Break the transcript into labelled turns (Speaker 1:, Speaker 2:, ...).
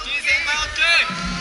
Speaker 1: Ortiz and Valdez.